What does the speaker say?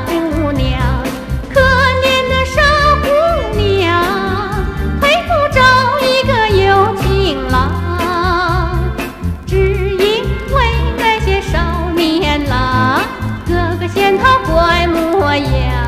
姑娘可怜的傻姑娘配不着一个有情郎只因为那些少年郎个个嫌她怪模样。